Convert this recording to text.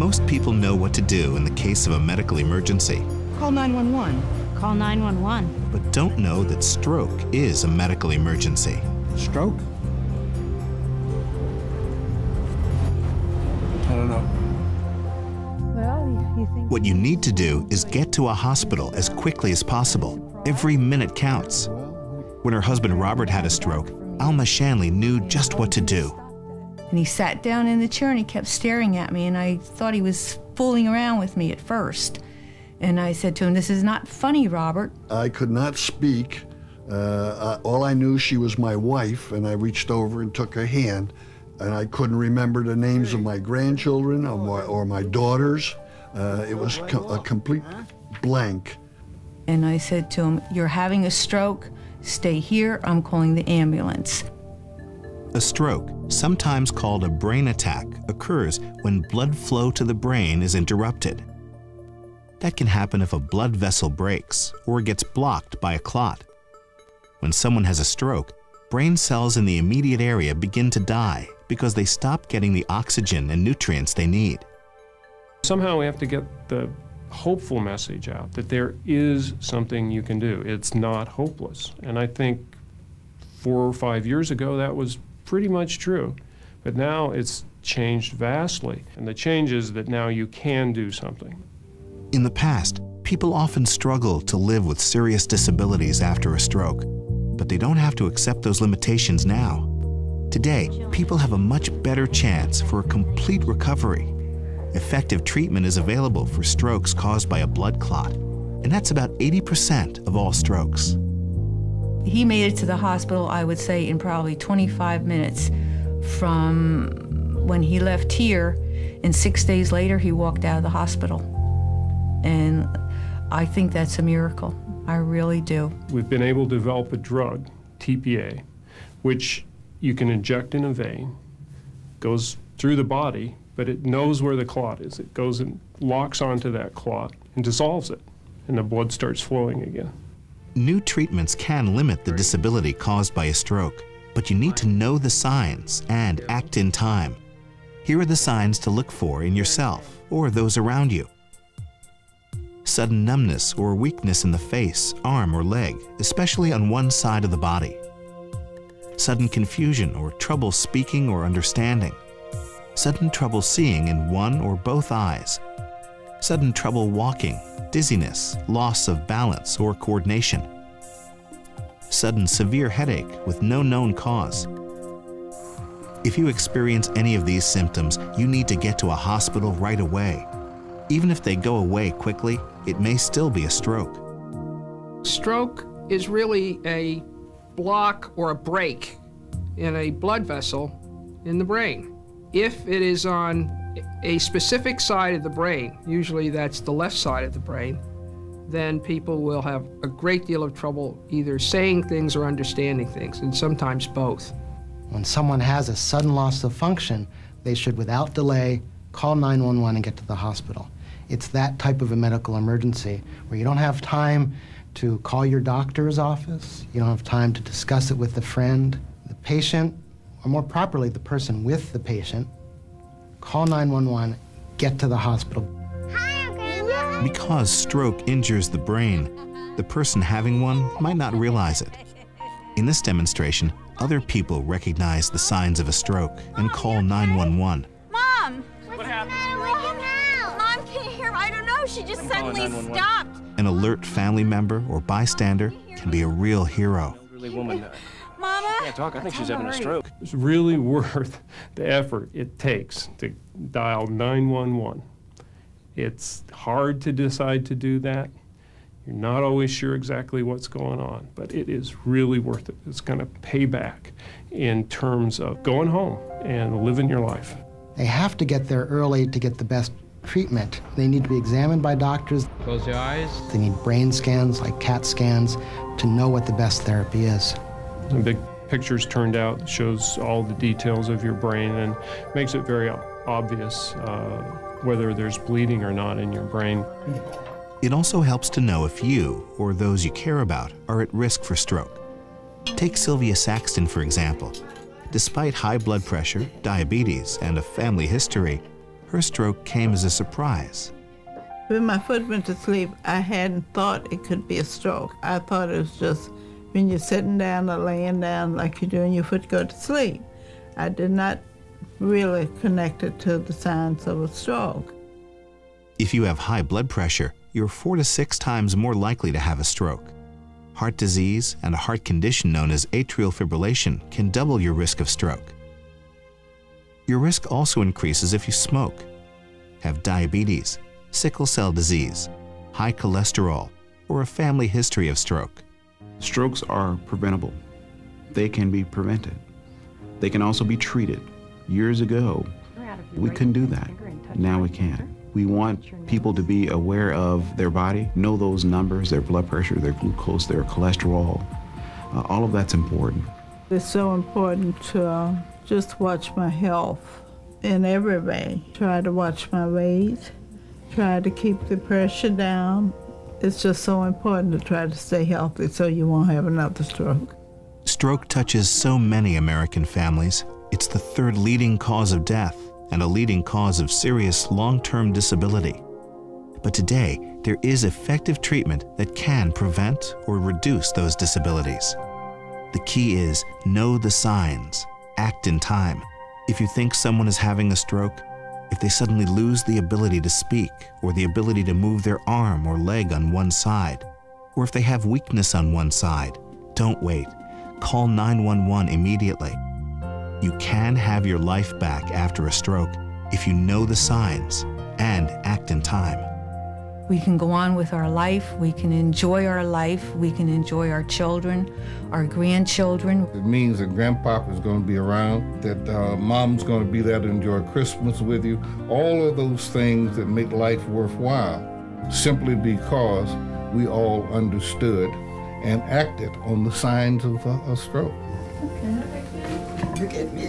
Most people know what to do in the case of a medical emergency. Call 911. Call 911. But don't know that stroke is a medical emergency. Stroke? I don't know. Well, you think. What you need to do is get to a hospital as quickly as possible. Every minute counts. When her husband Robert had a stroke, Alma Shanley knew just what to do. And he sat down in the chair and he kept staring at me, and I thought he was fooling around with me at first. And I said to him, This is not funny, Robert. I could not speak. Uh, all I knew, she was my wife, and I reached over and took her hand. And I couldn't remember the names of my grandchildren or my, or my daughters. Uh, it was co- a complete blank. And I said to him, You're having a stroke. Stay here. I'm calling the ambulance. A stroke, sometimes called a brain attack, occurs when blood flow to the brain is interrupted. That can happen if a blood vessel breaks or gets blocked by a clot. When someone has a stroke, brain cells in the immediate area begin to die because they stop getting the oxygen and nutrients they need. Somehow we have to get the hopeful message out that there is something you can do. It's not hopeless. And I think four or five years ago that was pretty much true. But now it's changed vastly. And the change is that now you can do something. In the past, people often struggle to live with serious disabilities after a stroke, but they don't have to accept those limitations now. Today, people have a much better chance for a complete recovery. Effective treatment is available for strokes caused by a blood clot, and that's about 80% of all strokes. He made it to the hospital, I would say, in probably 25 minutes from when he left here. And six days later, he walked out of the hospital. And I think that's a miracle. I really do. We've been able to develop a drug, TPA, which you can inject in a vein, goes through the body, but it knows where the clot is. It goes and locks onto that clot and dissolves it, and the blood starts flowing again. New treatments can limit the disability caused by a stroke, but you need to know the signs and act in time. Here are the signs to look for in yourself or those around you. Sudden numbness or weakness in the face, arm, or leg, especially on one side of the body. Sudden confusion or trouble speaking or understanding. Sudden trouble seeing in one or both eyes. Sudden trouble walking, dizziness, loss of balance or coordination. Sudden severe headache with no known cause. If you experience any of these symptoms, you need to get to a hospital right away. Even if they go away quickly, it may still be a stroke. Stroke is really a block or a break in a blood vessel in the brain. If it is on a specific side of the brain, usually that's the left side of the brain, then people will have a great deal of trouble either saying things or understanding things, and sometimes both. When someone has a sudden loss of function, they should, without delay, call 911 and get to the hospital. It's that type of a medical emergency where you don't have time to call your doctor's office, you don't have time to discuss it with a friend. The patient, or more properly, the person with the patient, call 911, get to the hospital. Because stroke injures the brain, the person having one might not realize it. In this demonstration, other people recognize the signs of a stroke and call 911. Mom! What happened? Mom can't hear. I don't know. She just suddenly stopped. An alert family member or bystander can be a real hero. Elderly woman Mama? can't talk. I think she's having a stroke. It's really worth the effort it takes to dial 911. It's hard to decide to do that. You're not always sure exactly what's going on, but it is really worth it. It's going to pay back in terms of going home and living your life. They have to get there early to get the best treatment. They need to be examined by doctors. Close your eyes. They need brain scans, like CAT scans, to know what the best therapy is. The big pictures turned out shows all the details of your brain and makes it very obvious uh, whether there's bleeding or not in your brain. It also helps to know if you, or those you care about, are at risk for stroke. Take Sylvia Saxton, for example. Despite high blood pressure, diabetes, and a family history, her stroke came as a surprise. When my foot went to sleep, I hadn't thought it could be a stroke. I thought it was just when you're sitting down or laying down like you're doing, your foot go to sleep. I did not really connect it to the signs of a stroke. If you have high blood pressure, you're four to six times more likely to have a stroke. Heart disease and a heart condition known as atrial fibrillation can double your risk of stroke. Your risk also increases if you smoke, have diabetes, sickle cell disease, high cholesterol, or a family history of stroke. Strokes are preventable. They can be prevented. They can also be treated. Years ago, we couldn't do that. Now we can. We want people to be aware of their body, know those numbers, their blood pressure, their glucose, their cholesterol. Uh, all of that's important. It's so important to uh, just watch my health in every way. Try to watch my weight, try to keep the pressure down. It's just so important to try to stay healthy so you won't have another stroke. Stroke touches so many American families. It's the third leading cause of death and a leading cause of serious long-term disability. But today, there is effective treatment that can prevent or reduce those disabilities. The key is know the signs, act in time. If you think someone is having a stroke, if they suddenly lose the ability to speak or the ability to move their arm or leg on one side, or if they have weakness on one side, don't wait. Call 911 immediately. You can have your life back after a stroke if you know the signs and act in time. We can go on with our life, we can enjoy our life, we can enjoy our children, our grandchildren. It means that grandpapa is going to be around, that uh, mom's going to be there to enjoy Christmas with you, all of those things that make life worthwhile, simply because we all understood and acted on the signs of a, a stroke. Okay. You get me